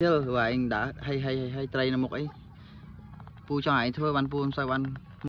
យល់ព្រោះឯងដើរហីហីហីត្រីនៅមុខអីពូចង់ឯងធ្វើបានពូមិនសូវបាន